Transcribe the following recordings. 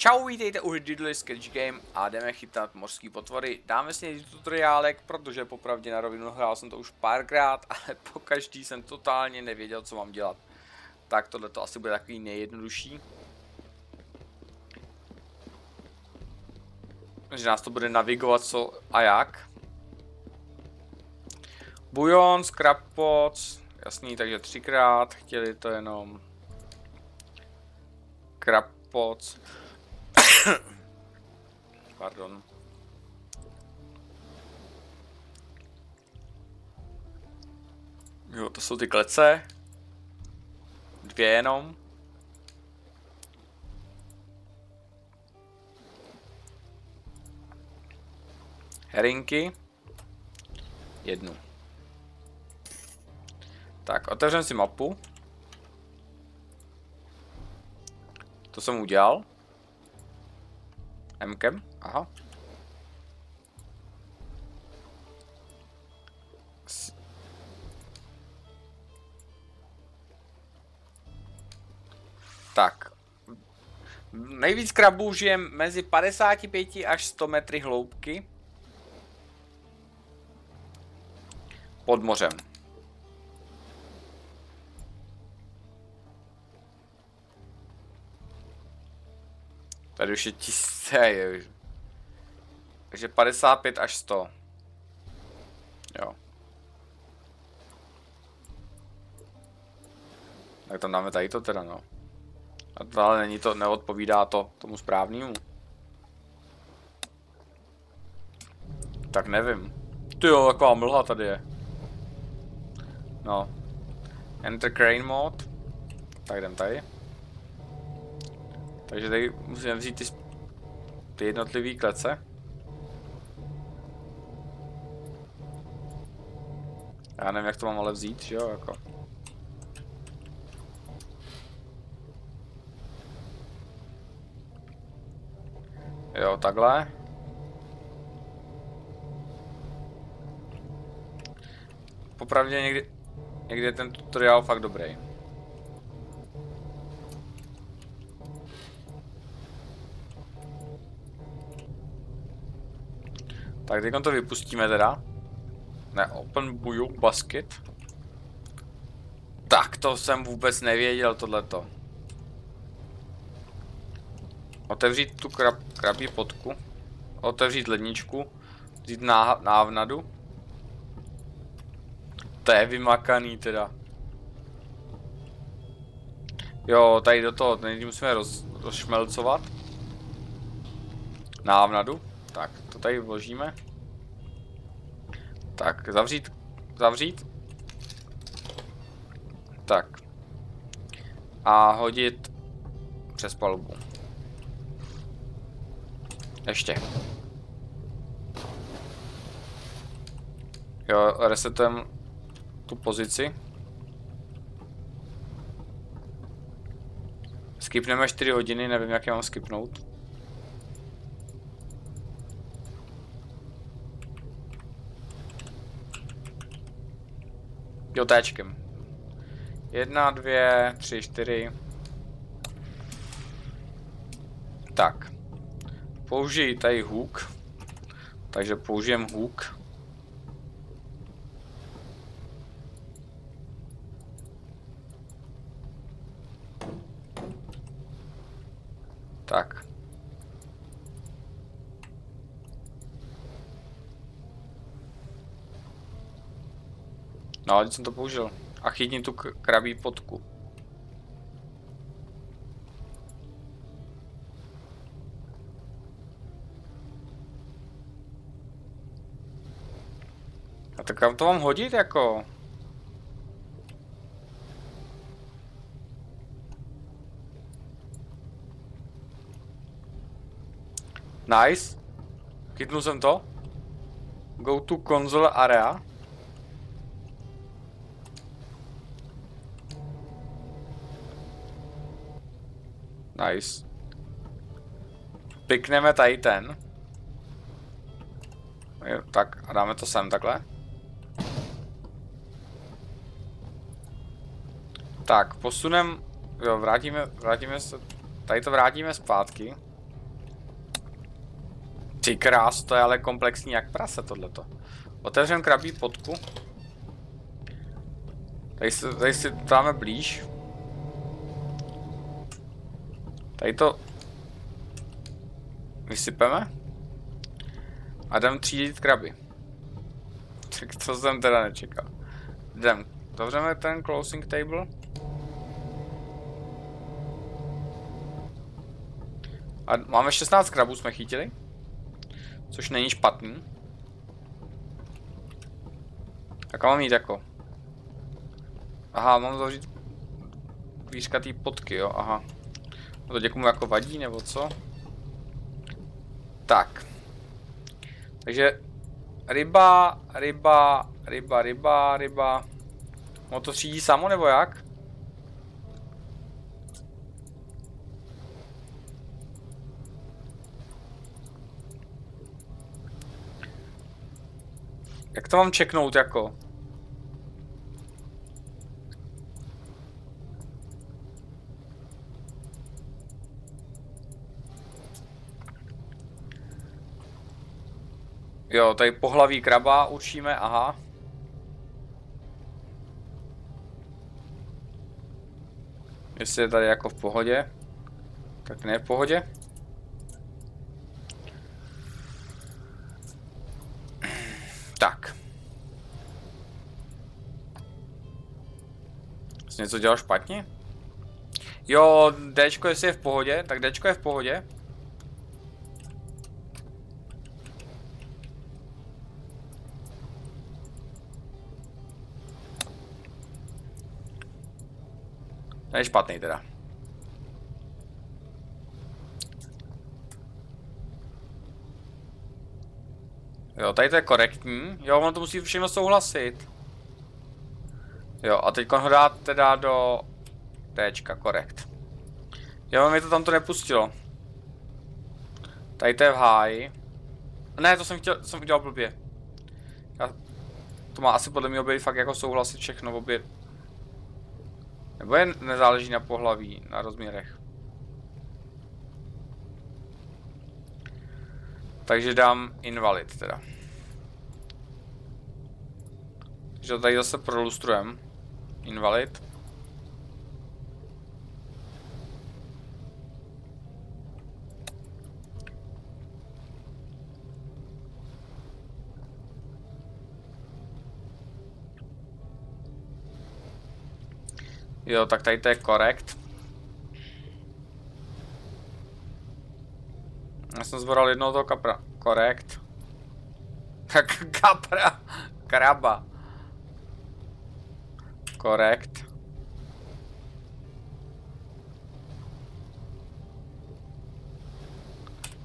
Čau, vítejte u Diddly Sketch Game a jdeme chytat mořský potvory. Dáme si někdy tutoriálek, protože popravdě na rovinu hrál jsem to už párkrát, ale po každý jsem totálně nevěděl, co mám dělat. Tak tohle to asi bude takový nejjednodušší. Že nás to bude navigovat co a jak. Bujon, scrap pots, jasný, takže třikrát, chtěli to jenom crab pots. Pardon. Jo, to jsou ty klece. Dvě jenom. Herinky. Jednu. Tak, otevřeme si mapu. To jsem udělal. Mkem, aha. Tak. Nejvíc krabů žije mezi 55 až 100 metry hloubky. Pod mořem. Tady už je tisíce, Takže 55 až 100. Jo. Tak tam dáme tady to teda, no. A to ale není to, neodpovídá to tomu správnému. Tak nevím. Ty jo, taková mlha tady je. No. Enter crane mode. Tak jdem tady. Takže tady musíme vzít ty, ty jednotlivé klece. Já nevím, jak to mám ale vzít, že jo, jako. Jo, takhle. Popravdě někdy, někdy je ten tutoriál fakt dobrý. Tak teď to vypustíme teda. Ne, open buju basket. Tak to jsem vůbec nevěděl tohleto. Otevřít tu krab, krabí potku. Otevřít ledničku. Vzít ná, návnadu. To je vymakaný teda. Jo, tady do toho, nejdřív musíme roz, rozšmelcovat. Návnadu. Tak, tady vložíme. Tak, zavřít, zavřít. Tak. A hodit přes palubu. Ještě. Jo, resetem tu pozici. Skipneme 4 hodiny, nevím jak je mám skipnout. Jo, téčkem. Jedna, dvě, tři, čtyři. Tak. Použij tady hook. Takže použijem hook. Tak. No, ale jsem to použil. A chytni tu krabí potku. A tak kam to mám hodit jako? Nice. Chytnul jsem to. Go to console area. Nice. Pikneme tady ten. Jo, tak a dáme to sem takhle. Tak, posunem, jo, vrátíme, vrátíme se, tady to vrátíme zpátky. Ty krás, to je ale komplexní jak prase tohleto. Otevřem krabí potku. Tady, si, tady si dáme blíž. Tady to vysypeme. A jdem třídit kraby. Tak to jsem teda nečekal. Jdem. Zavřeme ten closing table. A máme 16 krabů jsme chytili. Což není špatný. Tak mám jít jako. Aha, mám zavřít výškatý potky, jo, aha. No to děkuju jako vadí, nebo co? Tak. Takže ryba, ryba, ryba, ryba, ryba. No to třídí samo, nebo jak? Jak to mám čeknout jako? Jo, tady pohlaví kraba učíme, aha. Jestli je tady jako v pohodě. Tak ne v pohodě. Tak. Jsi něco dělal špatně? Jo, Dčko jestli je v pohodě, tak Dčko je v pohodě. Je špatný teda. Jo, tady to je korektní. Jo, ono to musí všechno souhlasit. Jo, a teď ho dát teda do Dčka, korekt. Jo, mi to tam to nepustilo. Tady to je v háji. Ne, to jsem chtěl, jsem udělal blbě. Já, to má asi podle mě být fakt jako souhlasit všechno obě nebo jen nezáleží na pohlaví, na rozměrech. Takže dám invalid teda. Takže tady zase prolustrujem. Invalid. Jo, tak tady to je korekt. Já jsem zboral jednoho toho kapra. Korekt. Tak kapra. Kraba. Korekt.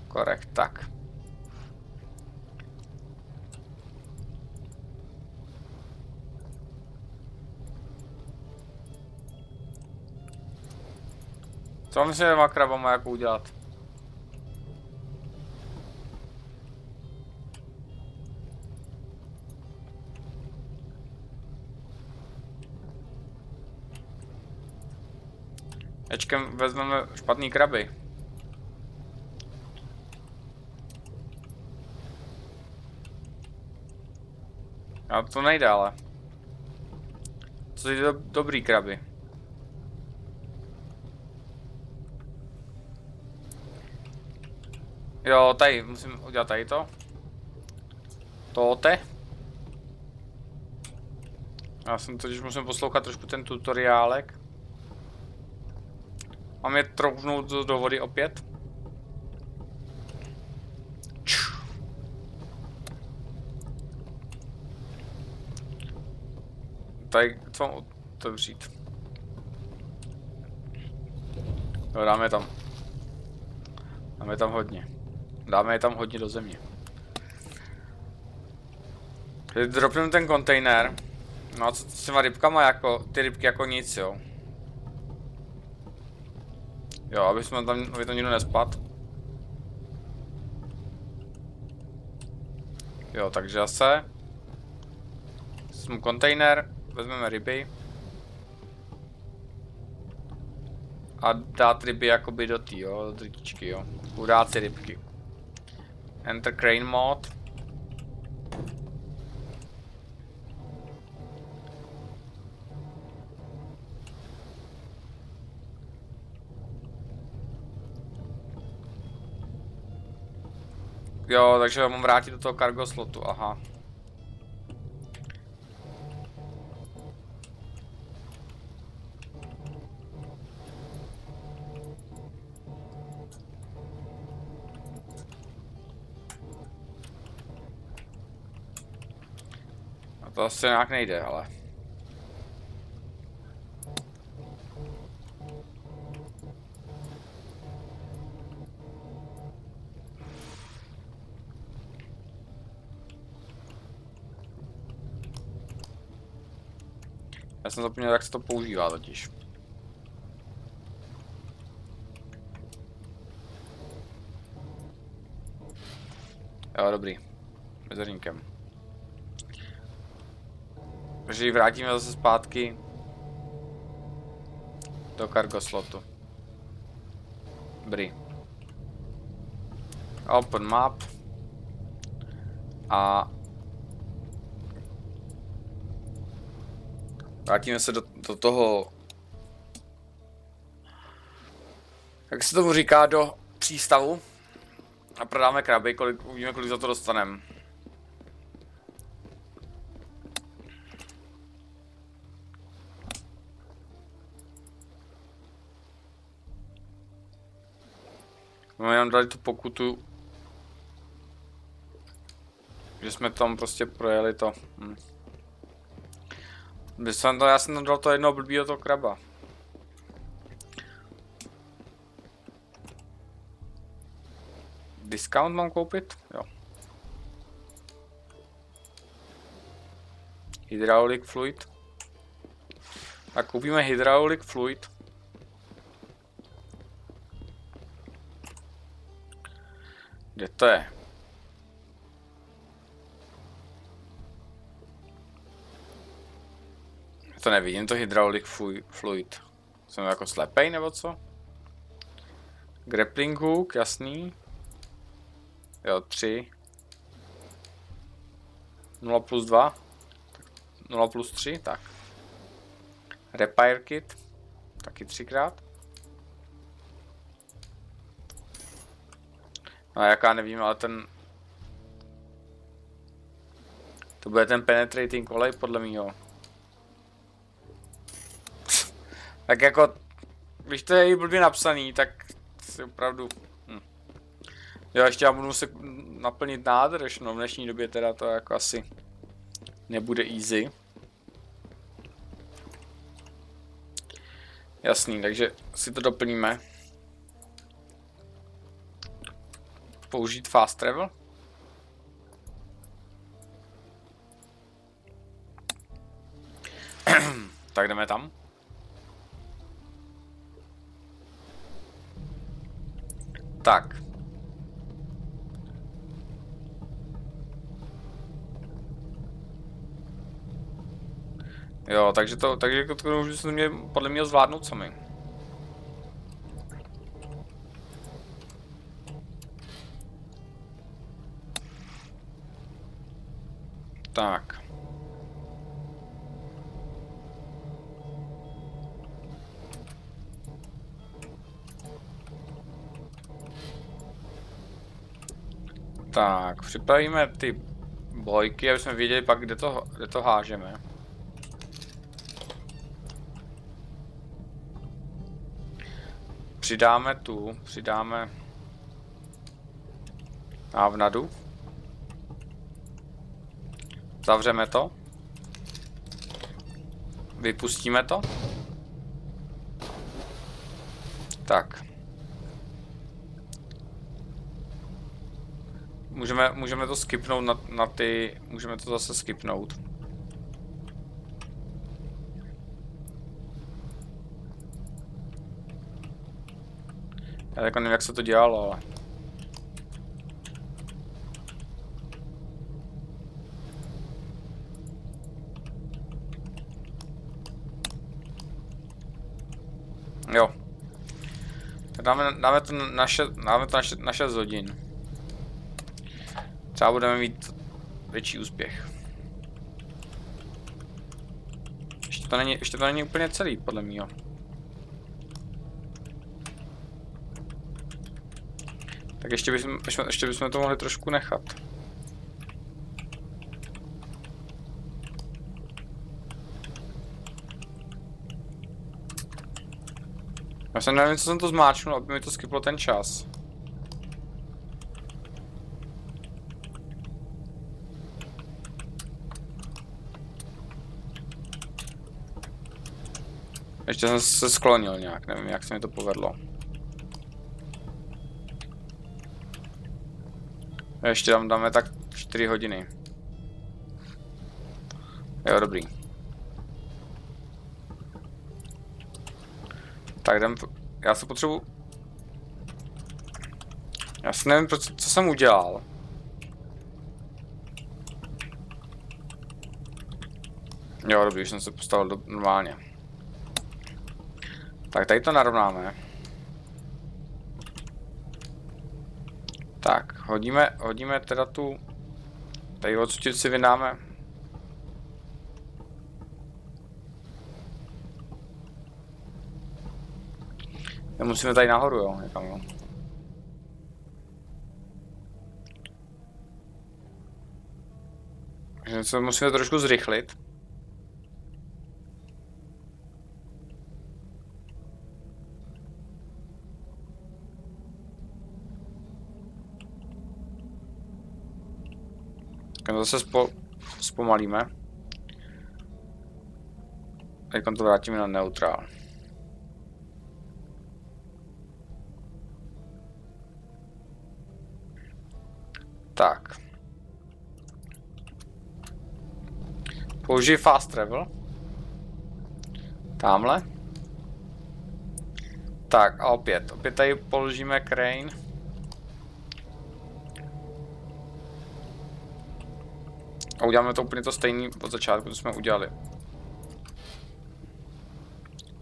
Korekt, tak. Myslím, má jako udělat? Ečkem vezmeme špatný kraby. A to nejde ale. Co je do, dobrý kraby? Jo, tady, musím udělat tady to. Tote. Já jsem totiž musím poslouchat trošku ten tutoriálek. Mám je troufnout do, do vody opět? Tady, co mám otevřít? Jo, dáme tam. Dáme tam hodně. Dáme je tam hodně do země. Dropneme ten kontejner. No a co s těma rybkama jako, ty rybky jako nic jo. Jo, aby jsme tam, aby to nikdo nespad. Jo, takže zase. Jsme kontejner, vezmeme ryby. A dát ryby jakoby do tý, jo, do drtičky, jo. Udáci rybky. Enter crane mod. Jo, takže mám vrátit do toho cargo slotu, aha. Asi nějak nejde, ale. Já jsem zapomněl, jak se to používá totiž. Jo, dobrý. Mezerníkem. Takže ji vrátíme zase zpátky do cargo slotu. Dobrý. Open map. A Vrátíme se do, do toho... Jak se tomu říká, do přístavu. A prodáme kraby, kolik, uvidíme, kolik za to dostaneme. No, jenom dali tu pokutu, že jsme tam prostě projeli to. Hm. Jsem to, já jsem tam dal to jednoho blbýho toho kraba. Discount mám koupit? Jo. Hydraulic fluid. Tak koupíme hydraulic fluid. Kde to je? to nevidím, to hydraulic fluid. Jsem jako slepej nebo co? Grappling hook, jasný. Jo, 3. 0 plus 2. 0 plus 3, tak. Repair kit. Taky třikrát. No jaká nevím, ale ten... To bude ten penetrating olej podle mýho. Tak jako, když to je blbě napsaný, tak si opravdu... Hm. Jo, ještě já budu muset naplnit nádrž, no v dnešní době teda to jako asi nebude easy. Jasný, takže si to doplníme. Použít fast travel. tak jdeme tam. Tak. Jo, takže to, takže to, to už mě, podle mě zvládnout sami. Tak. Tak, připravíme ty bojky, aby jsme věděli pak, kde to, kde to hážeme. Přidáme tu, přidáme návnadu. Zavřeme to. Vypustíme to. Tak. Můžeme, můžeme to skipnout na, na ty, můžeme to zase skipnout. Já jako nevím, jak se to dělalo, ale... Jo. Dáme, dáme to naše, dáme to naše, naše hodin. Třeba budeme mít větší úspěch. Ještě to není, ještě to není úplně celý, podle mého. Tak ještě bychom, ještě bychom to mohli trošku nechat. Já jsem nevím, co jsem to zmáčknul, aby mi to skyplo ten čas. Ještě jsem se sklonil nějak, nevím, jak se mi to povedlo. Ještě tam dáme tak 4 hodiny. Jo, dobrý. Tak jdem, já se potřebuji... Já si nevím, co, co jsem udělal. Jo, dobrý, už jsem se postavil do, normálně. Tak tady to narovnáme. Tak, hodíme, hodíme teda tu... Tady odsud si vynáme. Musíme tady nahoru, jo, někam, jo. Takže se musíme trošku zrychlit. Tak zase spo, zpomalíme. Teď to vrátíme na neutrál. Tak. Použij fast travel. Tamhle. Tak a opět. Opět tady položíme crane. A uděláme to úplně to stejný od začátku, co jsme udělali.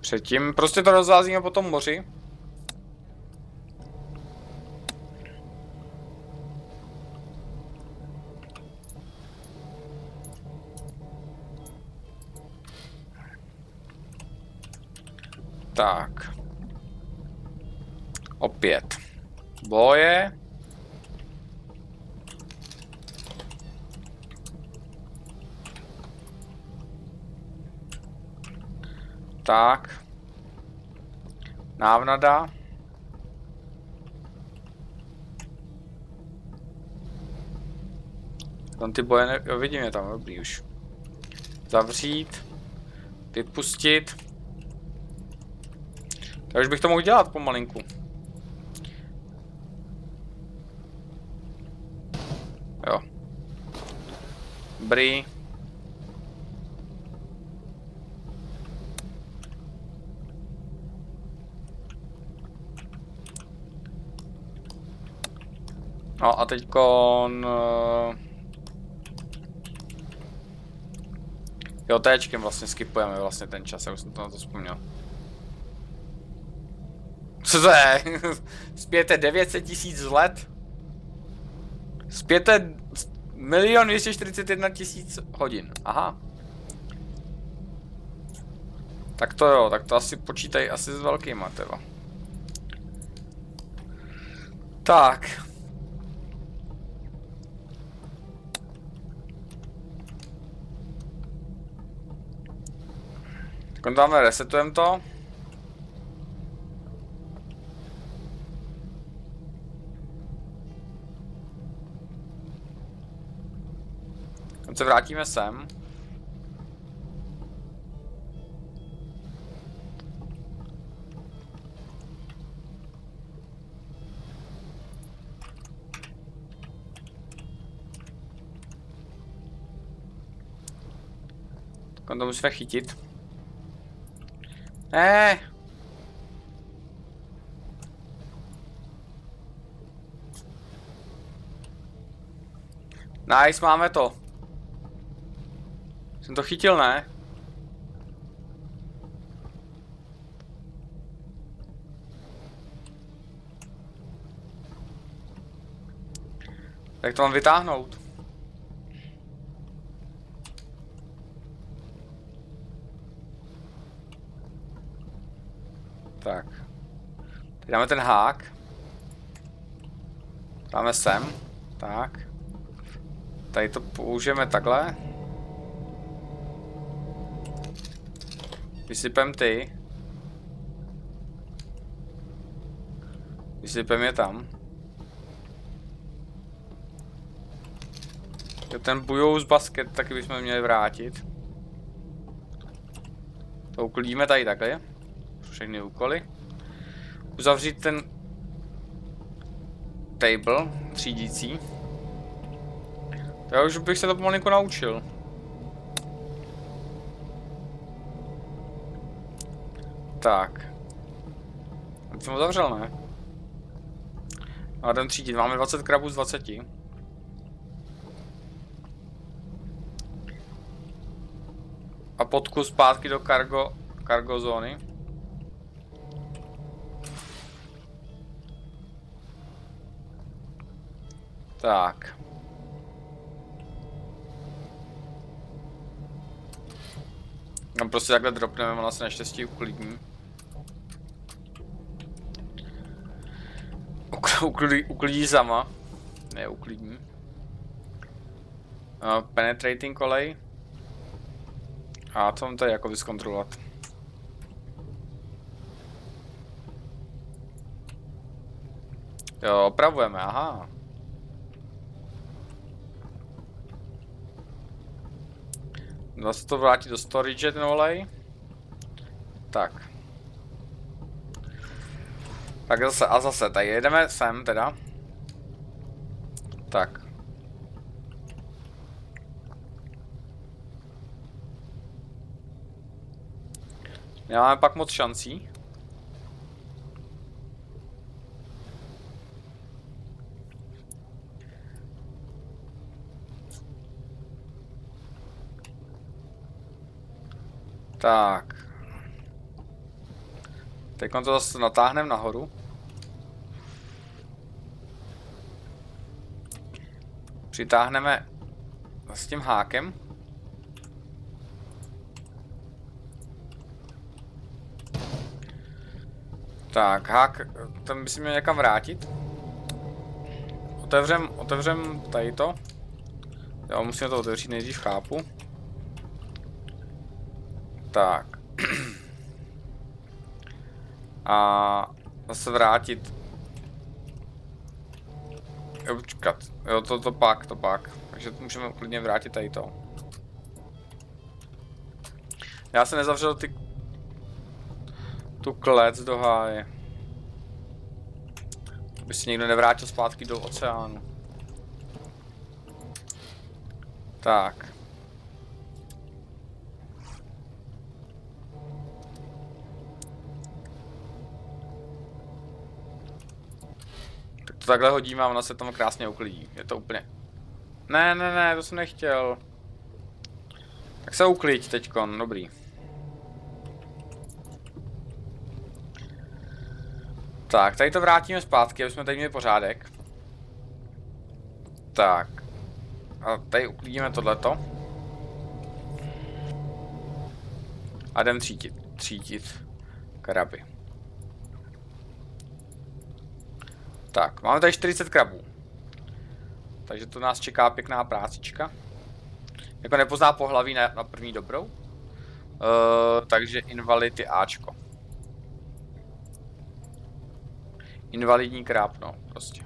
Předtím prostě to rozvázíme po tom moři. Opět. Boje. Tak. Návnada. Tam ty boje, ne... jo vidím je tam, dobrý už. Zavřít. Vypustit. Já už bych to mohl dělat pomalinku. Dobrý. No a teďkon... Uh... Jo, téčkem vlastně skipujeme vlastně ten čas, jak jsem to na to vzpomněl. Co to je? Spějete 900 tisíc let? Spějete milion 241 tisíc hodin. Aha. Tak to jo, tak to asi počítají asi s velkýma, teba. Tak. Tak dáme resetujeme to. Teď se vrátíme sem. Tak to musíme chytit. Ne. Nice, máme to. Jsem to chytil, ne? Jak to mám vytáhnout? Tak. Teď dáme ten hák. Dáme sem. Tak. Tady to použijeme takhle. Vysypem ty. Vysypem je tam. Ten bujous basket taky bychom měli vrátit. To uklidíme tady takhle. Všechny úkoly. Uzavřít ten table třídící. Já už bych se to pomalinku naučil. Tak. Teď jsem uzavřel, ne? A ten třídit, máme 20 krabů z 20. A podku zpátky do cargo, cargo zóny. Tak. Tam prostě takhle dropneme, ona se naštěstí uklidní. Uklidí, uklidí sama. Ne, uklidní. Uh, penetrating kolej. A to mám tady jako vyskontrolovat. Jo, opravujeme, aha. Zase to vrátí do storage ten olej. Tak. Tak zase, a zase, tady jedeme sem teda. Tak. Nemáme pak moc šancí. Tak. Teď to zase natáhneme nahoru. Přitáhneme s tím hákem. Tak, hák, ten by si měl někam vrátit. Otevřem, otevřem tady to. Jo, musíme to otevřít nejdřív, chápu. Tak. A zase vrátit. Jo, počkat. Jo, to, to pak, to pak. Takže to můžeme klidně vrátit tady to. Já se nezavřel ty... Tu klec do háje. Aby se někdo nevrátil zpátky do oceánu. Tak. To takhle hodíme a ona se tam krásně uklidí. Je to úplně... Ne, ne, ne, to jsem nechtěl. Tak se uklid teďkon, dobrý. Tak, tady to vrátíme zpátky, aby jsme tady měli pořádek. Tak. A tady uklidíme tohleto. A jdem třítit, třítit kraby. Tak, máme tady 40 krabů. Takže to nás čeká pěkná prácička. Jako nepozná pohlaví na, na první dobrou. Uh, takže invalid Ačko. Invalidní kráp, no, prostě.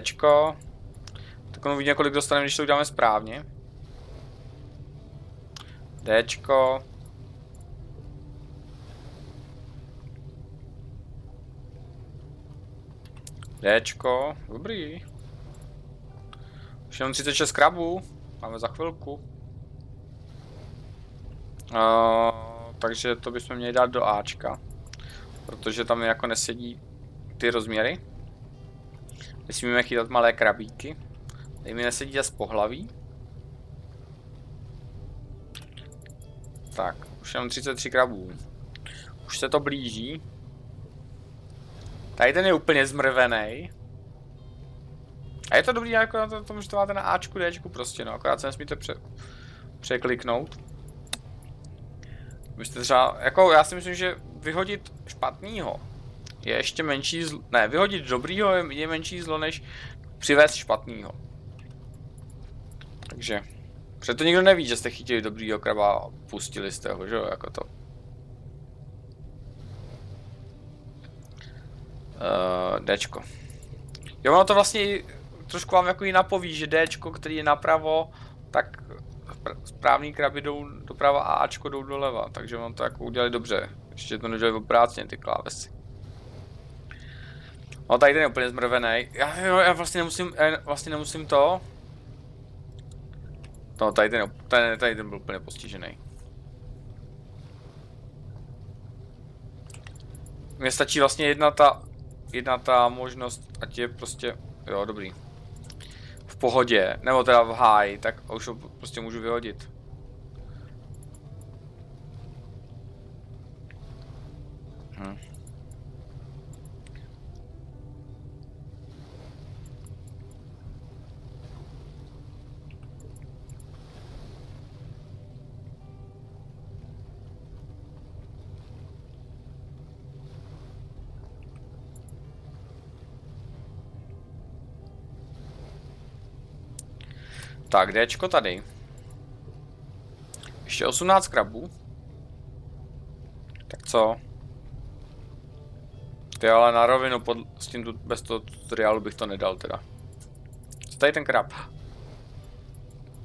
Dčko. Tak on uvidíme, kolik dostaneme, když to uděláme správně. Dčko. Dčko, dobrý. Už jenom 36 krabů, máme za chvilku. Uh, takže to bychom měli dát do Ačka. Protože tam jako nesedí ty rozměry. Nesmíme chytat malé krabíky. Tady mi nesedí z pohlaví. Tak, už jenom 33 krabů. Už se to blíží. Tady ten je úplně zmrvený. A je to dobrý, jako na to, to můžete máte na Ačku, Dčku prostě, no, akorát se nesmíte pře, překliknout. Byste třeba, jako já si myslím, že vyhodit špatnýho je ještě menší zlo, ne, vyhodit dobrýho je, je menší zlo, než přivést špatnýho. Takže, to nikdo neví, že jste chytili dobrýho kraba a pustili jste ho, že jo, jako to. Uh, Dčko. Jo, ono to vlastně trošku vám jako i napoví, že Dčko, který je napravo, tak správný kraby jdou doprava a Ačko jdou doleva, takže on to jako udělali dobře. Ještě to nedělali obrácně ty klávesy. No tady ten je úplně zmrvený. Já, jo, já vlastně nemusím, já vlastně nemusím to. No tady ten, tady, tady ten byl úplně postižený. Mně stačí vlastně jedna ta, jedna ta možnost, ať je prostě, jo dobrý v pohodě, nebo teda v háji, tak už ho prostě můžu vyhodit. Hm. Tak, Dčko tady. Ještě 18 krabů. Tak co? Ty ale na rovinu pod, s tím bez toho tutoriálu bych to nedal teda. Co tady ten krab?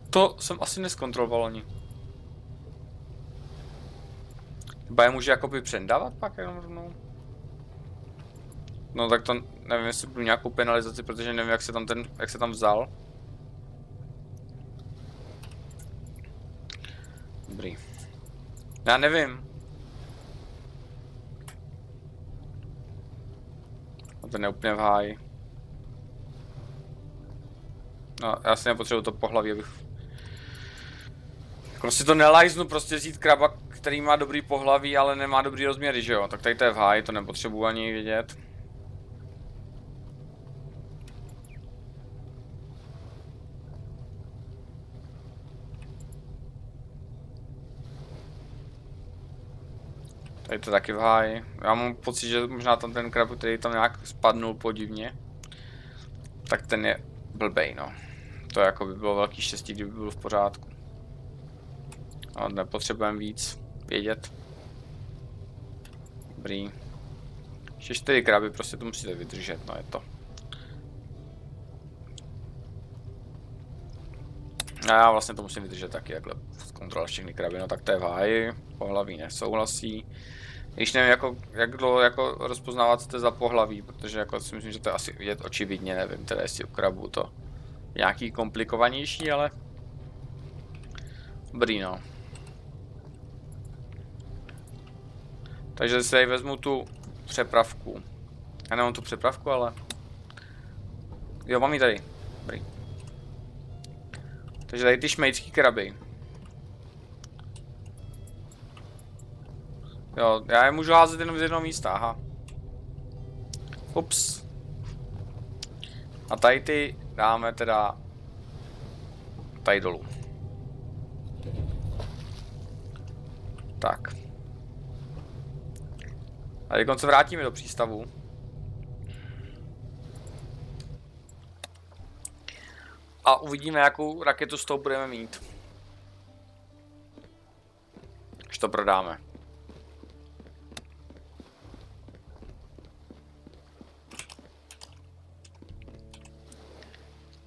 To jsem asi neskontroloval ani. Chyba je může jakoby předávat pak jenom rovnou? No tak to nevím, jestli budu nějakou penalizaci, protože nevím, jak se tam ten, jak se tam vzal. Dobrý. Já nevím. A ten je úplně v háji. No, já si nepotřebuji to pohlaví, abych... Prostě to nelajznu, prostě vzít kraba, který má dobrý pohlaví, ale nemá dobrý rozměry, že jo? Tak tady to je v háji, to nepotřebuji ani vědět. Tady to taky v háji. Já mám pocit, že možná tam ten krab, který tam nějak spadnul podivně, tak ten je blbej, no. To jako by bylo velký štěstí, kdyby byl v pořádku. Ale nepotřebujeme víc vědět. Dobrý. Ještě čtyři kraby prostě to musíte vydržet, no je to. A já vlastně to musím vydržet taky, jakhle zkontrolovat všechny kraby, no tak to je v háji, pohlaví nesouhlasí. Když nevím, jako, jak dlouho jako rozpoznávat za pohlaví, protože jako si myslím, že to je asi vidět očividně, nevím teda jestli u krabu to nějaký komplikovanější, ale dobrý no. Takže si tady vezmu tu přepravku. Já nemám tu přepravku, ale... Jo, mám ji tady. Dobrý. Takže tady ty šmejcký kraby. Jo, já je můžu házet jenom z jednoho místa, aha. Ups. A tady ty dáme teda tady dolů. Tak. A teď se vrátíme do přístavu. A uvidíme, jakou raketu z toho budeme mít. Když to prodáme.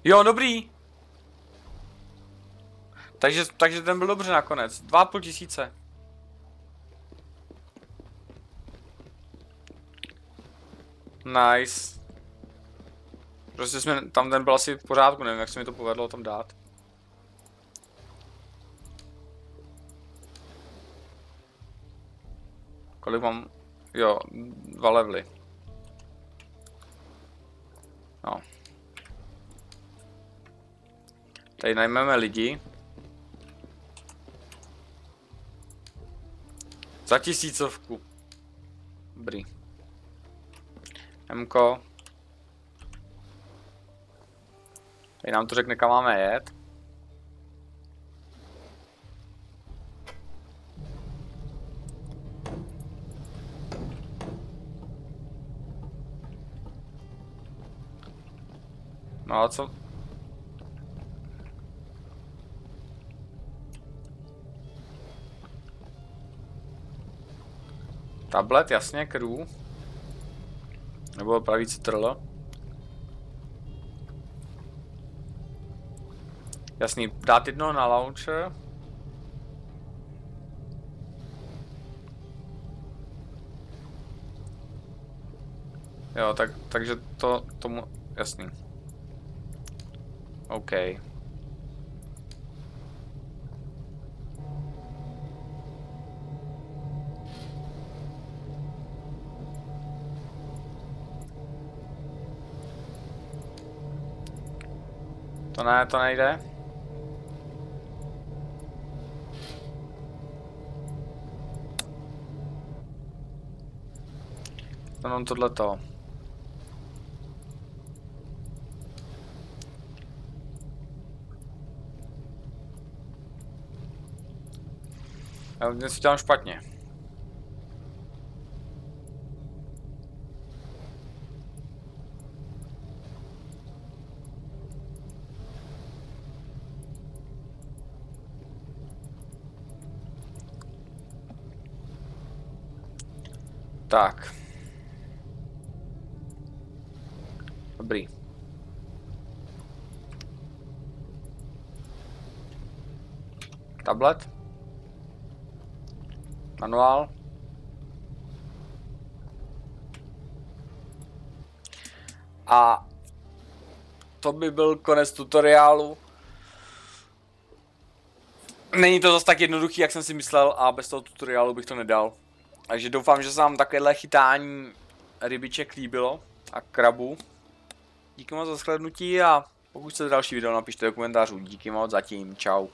Jo, dobrý. Takže, takže ten byl dobře nakonec. Dva půl tisíce. Nice. Prostě jsme, tam ten byl asi v pořádku, nevím, jak se mi to povedlo tam dát. Kolik mám? Jo, dva levely. No. Tady najmeme lidi. Za tisícovku. Dobrý. Mko. Tady nám to řekne, kam máme jet. No a co? Tablet, jasně, crew. Nebo pravý CTRL. Jasný, dát jedno na launcher. Jo, tak, takže to, tomu, jasný. OK. Ne, to nejde. Jenom tohleto. Já dnes dělám špatně. Tak. Dobrý. Tablet. Manuál. A to by byl konec tutoriálu. Není to zase tak jednoduchý, jak jsem si myslel a bez toho tutoriálu bych to nedal. Takže doufám, že se vám takovéhle chytání rybiček líbilo a krabu. Díky moc za shlednutí a pokud chcete další video, napište do komentářů. Díky moc zatím, čau.